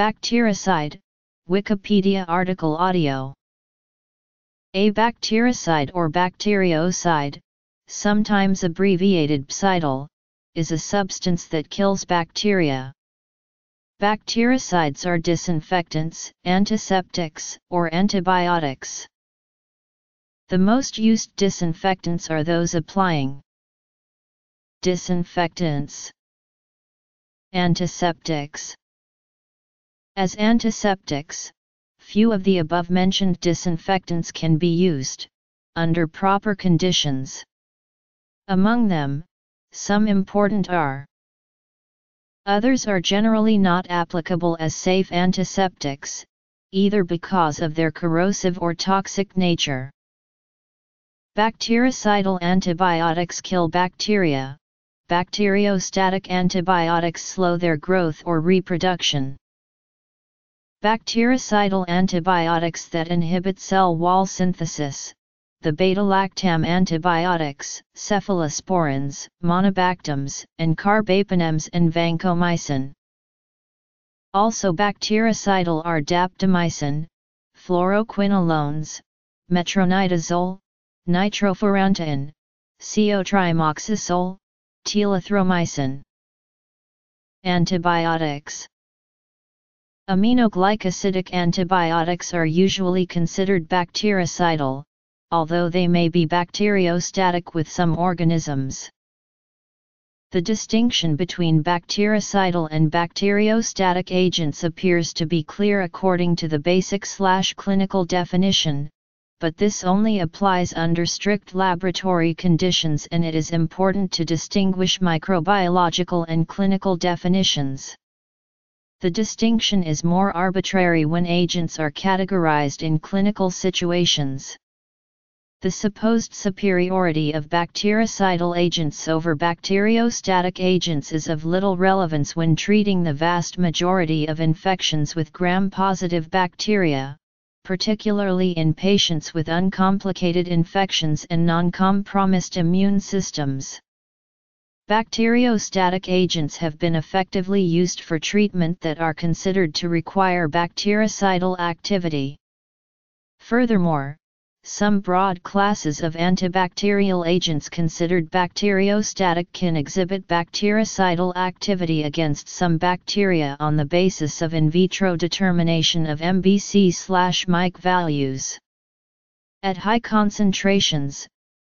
Bactericide, Wikipedia article audio. A bactericide or bacteriocide, sometimes abbreviated BSIDL, is a substance that kills bacteria. Bactericides are disinfectants, antiseptics, or antibiotics. The most used disinfectants are those applying disinfectants, antiseptics. As antiseptics, few of the above-mentioned disinfectants can be used, under proper conditions. Among them, some important are Others are generally not applicable as safe antiseptics, either because of their corrosive or toxic nature. Bactericidal antibiotics kill bacteria, bacteriostatic antibiotics slow their growth or reproduction. Bactericidal antibiotics that inhibit cell wall synthesis, the beta-lactam antibiotics, cephalosporins, monobactams, and carbapenems and vancomycin. Also bactericidal are daptomycin, fluoroquinolones, metronidazole, nitrofurantoin, co-trimoxazole, telithromycin. Antibiotics Aminoglycosidic antibiotics are usually considered bactericidal, although they may be bacteriostatic with some organisms. The distinction between bactericidal and bacteriostatic agents appears to be clear according to the basic-slash-clinical definition, but this only applies under strict laboratory conditions and it is important to distinguish microbiological and clinical definitions. The distinction is more arbitrary when agents are categorized in clinical situations. The supposed superiority of bactericidal agents over bacteriostatic agents is of little relevance when treating the vast majority of infections with gram-positive bacteria, particularly in patients with uncomplicated infections and non-compromised immune systems. Bacteriostatic agents have been effectively used for treatment that are considered to require bactericidal activity. Furthermore, some broad classes of antibacterial agents considered bacteriostatic can exhibit bactericidal activity against some bacteria on the basis of in vitro determination of MBC/MIC values. At high concentrations,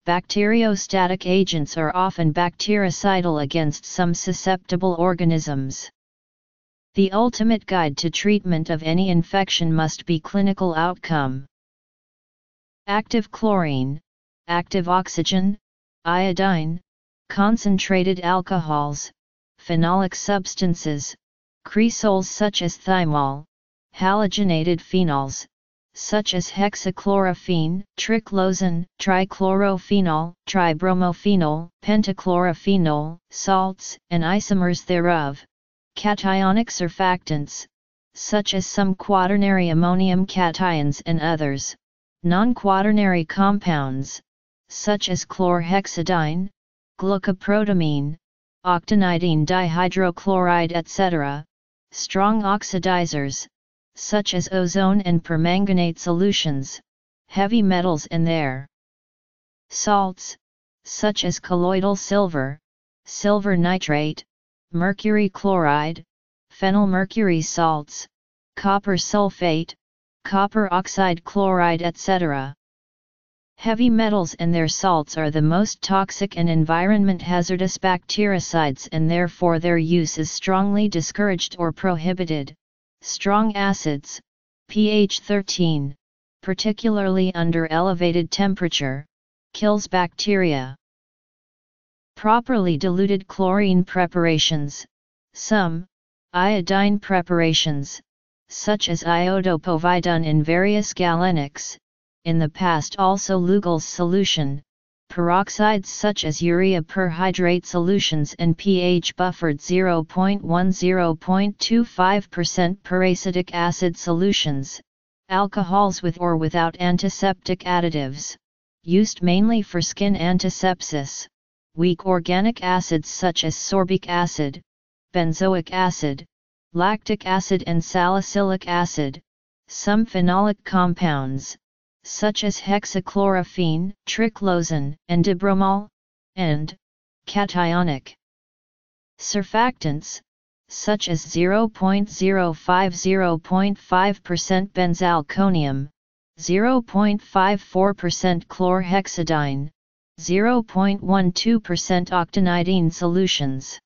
bacteriostatic agents are often bactericidal against some susceptible organisms. The ultimate guide to treatment of any infection must be clinical outcome. Active chlorine, active oxygen, iodine, concentrated alcohols, phenolic substances, cresols such as thymol, halogenated phenols, such as hexachlorophene, triclosan, trichlorophenol, tribromophenol, pentachlorophenol, salts, and isomers thereof, cationic surfactants, such as some quaternary ammonium cations and others, Non-quaternary compounds, such as chlorhexidine, glucoprotamine, octenidine dihydrochloride etc., strong oxidizers, such as ozone and permanganate solutions, heavy metals and their salts, such as colloidal silver, silver nitrate, mercury chloride, phenylmercury salts, copper sulfate, copper oxide chloride etc. Heavy metals and their salts are the most toxic and environment hazardous bactericides and therefore their use is strongly discouraged or prohibited. Strong acids, pH 13, particularly under elevated temperature, kills bacteria. Properly diluted chlorine preparations, some, iodine preparations, such as iodopovidone in various galenics, in the past also Lugol's solution, peroxides such as urea perhydrate solutions and pH buffered 0.10.25% peracetic acid solutions, alcohols with or without antiseptic additives, used mainly for skin antisepsis, weak organic acids such as sorbic acid, benzoic acid, lactic acid and salicylic acid, some phenolic compounds, such as hexachlorophene, triclosan, and dibromol, and cationic surfactants, such as 0.050.5% benzalkonium, 0.54% chlorhexidine, 0.12% octenidine solutions.